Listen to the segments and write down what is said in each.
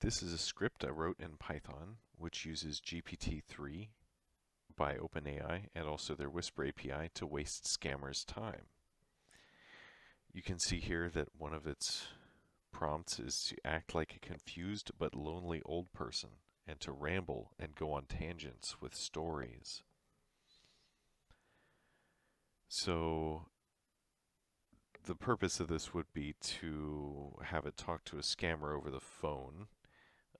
This is a script I wrote in Python, which uses GPT-3 by OpenAI and also their Whisper API to waste scammers' time. You can see here that one of its prompts is to act like a confused but lonely old person and to ramble and go on tangents with stories. So the purpose of this would be to have it talk to a scammer over the phone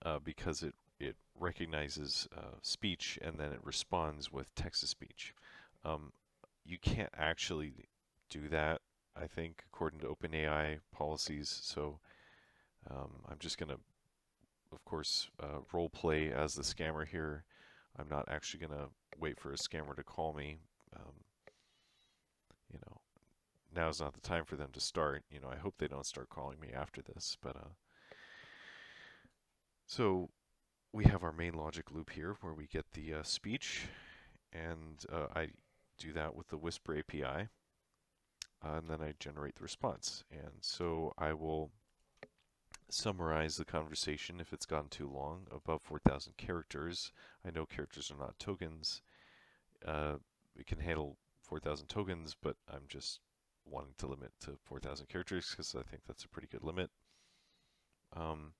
uh, because it, it recognizes uh, speech and then it responds with text to speech. Um, you can't actually do that, I think, according to OpenAI policies. So um, I'm just going to, of course, uh, role play as the scammer here. I'm not actually going to wait for a scammer to call me. Um, you know, now is not the time for them to start. You know, I hope they don't start calling me after this, but uh, so we have our main logic loop here where we get the uh, speech, and uh, I do that with the Whisper API, uh, and then I generate the response. And so I will summarize the conversation if it's gone too long, above 4,000 characters. I know characters are not tokens. Uh, it can handle 4,000 tokens, but I'm just wanting to limit to 4,000 characters because I think that's a pretty good limit. Um,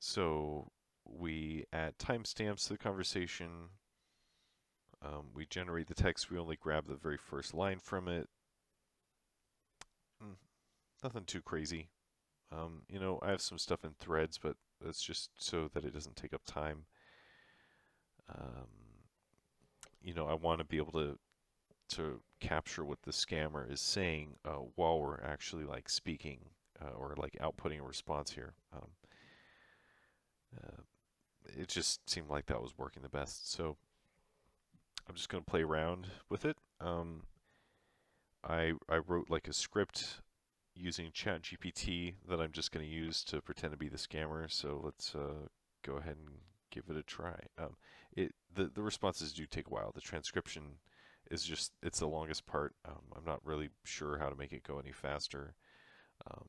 so we add timestamps to the conversation. Um, we generate the text. We only grab the very first line from it. Mm, nothing too crazy. Um, you know, I have some stuff in threads, but that's just so that it doesn't take up time. Um, you know, I want to be able to to capture what the scammer is saying uh, while we're actually like speaking uh, or like outputting a response here. Um, uh, it just seemed like that was working the best. So I'm just going to play around with it. Um, I, I wrote like a script using ChatGPT that I'm just going to use to pretend to be the scammer. So let's uh, go ahead and give it a try. Um, it the, the responses do take a while. The transcription is just it's the longest part. Um, I'm not really sure how to make it go any faster. Um,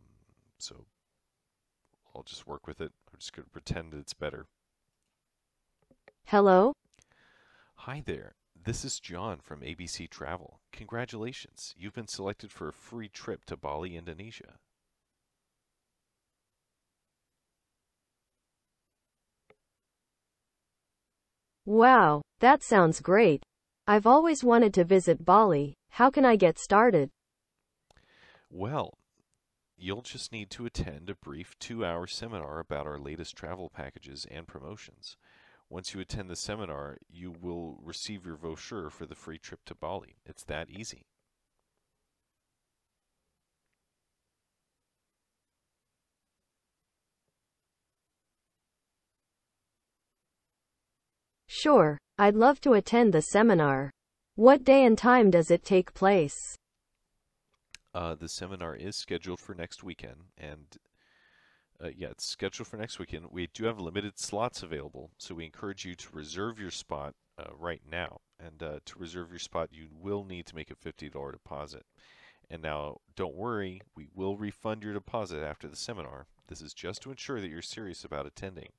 so I'll just work with it. I'm just going to pretend it's better. Hello? Hi there. This is John from ABC Travel. Congratulations. You've been selected for a free trip to Bali, Indonesia. Wow, that sounds great. I've always wanted to visit Bali. How can I get started? Well, you'll just need to attend a brief two hour seminar about our latest travel packages and promotions. Once you attend the seminar, you will receive your brochure for the free trip to Bali. It's that easy. Sure, I'd love to attend the seminar. What day and time does it take place? Uh, the seminar is scheduled for next weekend, and uh, yeah, it's scheduled for next weekend. We do have limited slots available, so we encourage you to reserve your spot uh, right now. And uh, to reserve your spot, you will need to make a $50 deposit. And now, don't worry, we will refund your deposit after the seminar. This is just to ensure that you're serious about attending.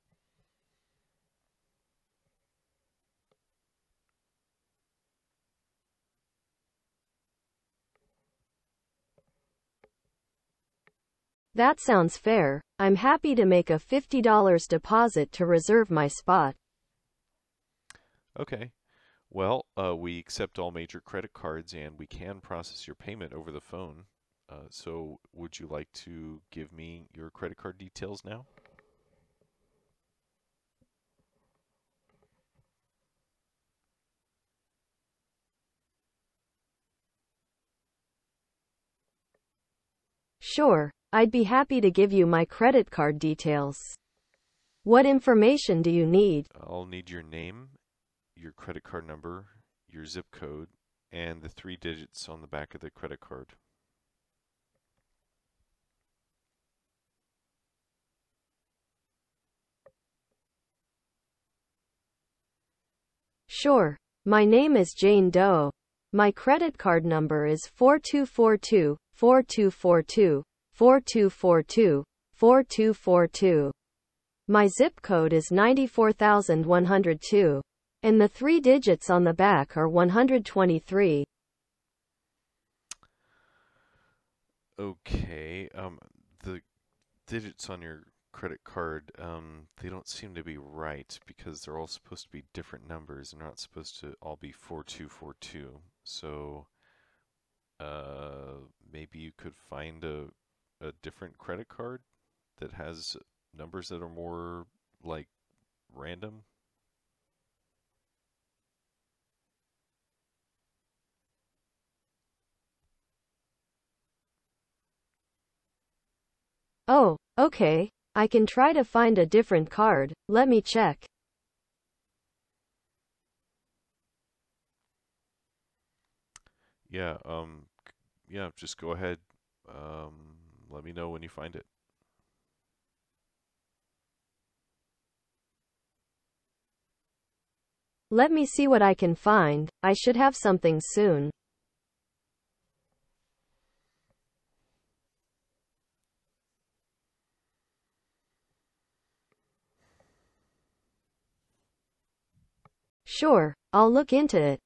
That sounds fair. I'm happy to make a $50 deposit to reserve my spot. Okay. Well, uh, we accept all major credit cards and we can process your payment over the phone. Uh, so, would you like to give me your credit card details now? Sure, I'd be happy to give you my credit card details. What information do you need? I'll need your name, your credit card number, your zip code, and the three digits on the back of the credit card. Sure. My name is Jane Doe. My credit card number is 4242 4242 4242 4242. My zip code is 94102. And the three digits on the back are 123. Okay, um, the digits on your credit card, um, they don't seem to be right because they're all supposed to be different numbers and not supposed to all be 4242. So, uh, maybe you could find a, a different credit card that has numbers that are more like random. Oh, okay. I can try to find a different card. Let me check. Yeah, um, yeah, just go ahead. Um, let me know when you find it. Let me see what I can find. I should have something soon. Sure, I'll look into it.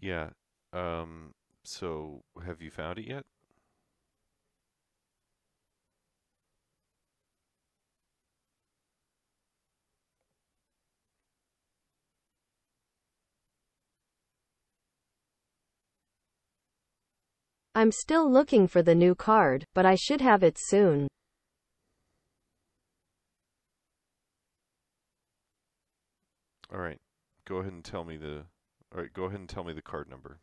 Yeah, um, so have you found it yet? I'm still looking for the new card, but I should have it soon. All right, go ahead and tell me the, all right, go ahead and tell me the card number.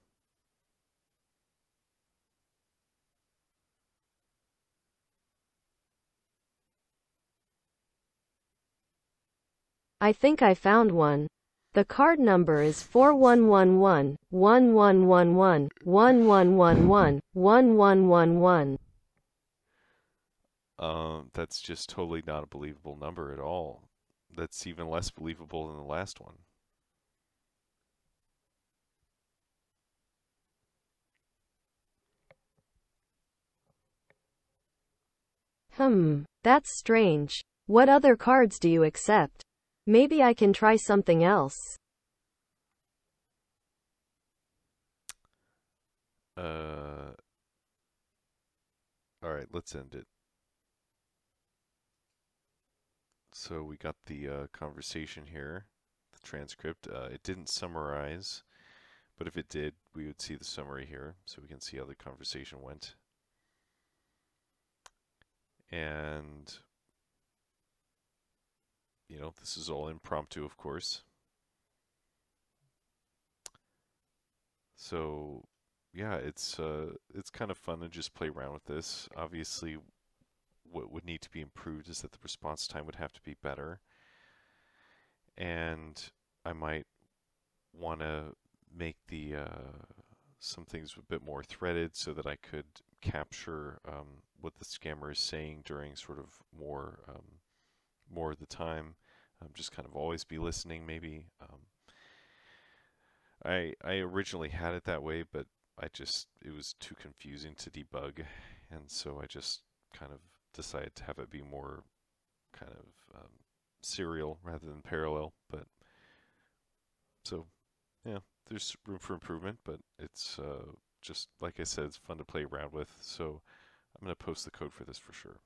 I think I found one. The card number is 4111 1111 1111 1111. Um, that's just totally not a believable number at all. That's even less believable than the last one. Hmm, that's strange. What other cards do you accept? Maybe I can try something else. Uh, all right, let's end it. So we got the uh, conversation here, the transcript. Uh, it didn't summarize, but if it did, we would see the summary here, so we can see how the conversation went. And, you know, this is all impromptu, of course. So, yeah, it's uh, it's kind of fun to just play around with this. Obviously, what would need to be improved is that the response time would have to be better. And I might want to make the uh, some things a bit more threaded so that I could capture um, what the scammer is saying during sort of more um, more of the time. Um, just kind of always be listening, maybe. Um, I I originally had it that way, but I just it was too confusing to debug, and so I just kind of decided to have it be more kind of um, serial rather than parallel. But so yeah, there's room for improvement, but it's uh, just like I said, it's fun to play around with. So I'm gonna post the code for this for sure.